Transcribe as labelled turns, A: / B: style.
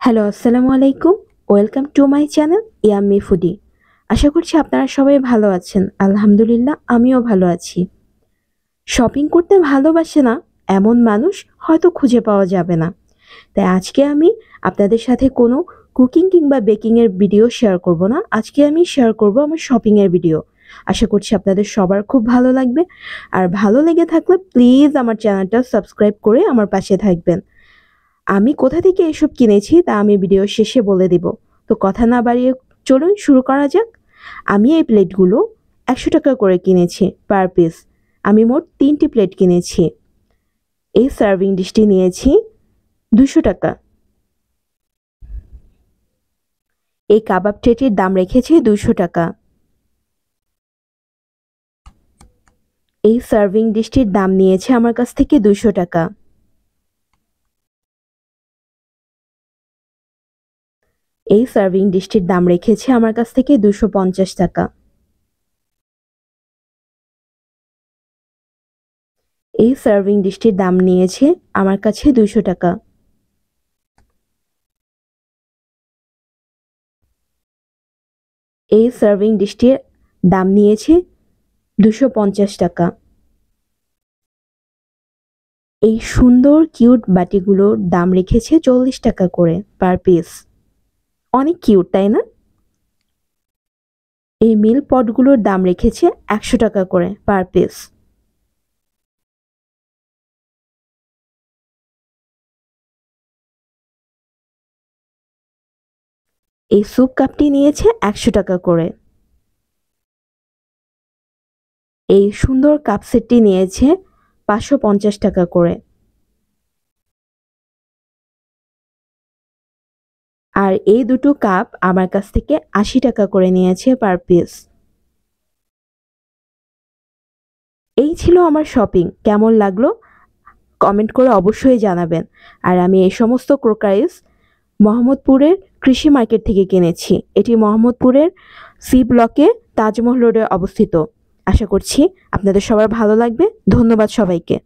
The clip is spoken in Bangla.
A: হ্যালো আসসালামু আলাইকুম welcome to my channel yummy foodie আশা করছি আপনারা সবাই ভালো আছেন। আলহামদুলিল্লাহ, আমিও ভালো আছি। শপিং করতে ভালোবাসে না, এমন মানুষ হয়তো খুঁজে পাওয়া যাবে না। তাই আজকে আমি আপনাদের সাথে কোনো কুকিং কিংবা বেকিংয়ের ভিডিও শেয়ার করব না। আজকে আমি শেয়ার করব আমার শপিংয়ের ভিডিও আশা করছি আপনাদের সবার খুব ভালো লাগবে। আর ভালো লেগে থাকলে প্লিজ আমার চ্যানেলটা সাবস্ক্রাইব করে আমার পাশে থাকবেন। আমি কোথা থেকে এসব কিনেছি তা আমি ভিডিও শেষে বলে দেব। তো কথা না বাড়িয়ে চলুন শুরু করা যাক। আমি এই প্লেটগুলো একশো টাকা করে কিনেছি পার পিস আমি মোট তিনটি প্লেট কিনেছি। এই সার্ভিং ডিশটি নিয়েছি দুশো টাকা। এই কাবাব ট্রেটির দাম রেখেছি দুশো টাকা। এই সার্ভিং ডিশটির দাম নিয়েছে আমার কাছ থেকে দুশো টাকা। এই সার্ভিং ডিশটির দাম রেখেছে আমার কাছ থেকে দুশো টাকা। এই সার্ভিং ডিশটির দাম নিয়েছে আমার কাছে দুশো টাকা। এই সার্ভিং ডিশটির দাম নিয়েছে দুশো পঞ্চাশ টাকা। এই সুন্দর কিউট বাটিগুলোর দাম রেখেছে চল্লিশ টাকা করে পার পিস। অনেক কিউট তাই না? এই মিল পটগুলোর দাম রেখেছে একশো টাকা করে পার পিস এই স্যুপ কাপটি নিয়েছে একশো টাকা করে। এই সুন্দর কাপ সেটটি নিয়েছে পাঁচশো পঞ্চাশ টাকা করে। আর এই দুটো কাপ আমার কাছ থেকে আশি টাকা করে নিয়েছে পার পিস। এই ছিল আমার শপিং। কেমন লাগল? কমেন্ট করে অবশ্যই জানাবেন। আর আমি এই সমস্ত ক্রোকারিস মোহাম্মদপুরের কৃষি মার্কেট থেকে কিনেছি। এটি মোহাম্মদপুরের সি ব্লকে তাজমহল রোডে অবস্থিত। আশা করছি আপনাদের সবার ভালো লাগবে। ধন্যবাদ সবাইকে।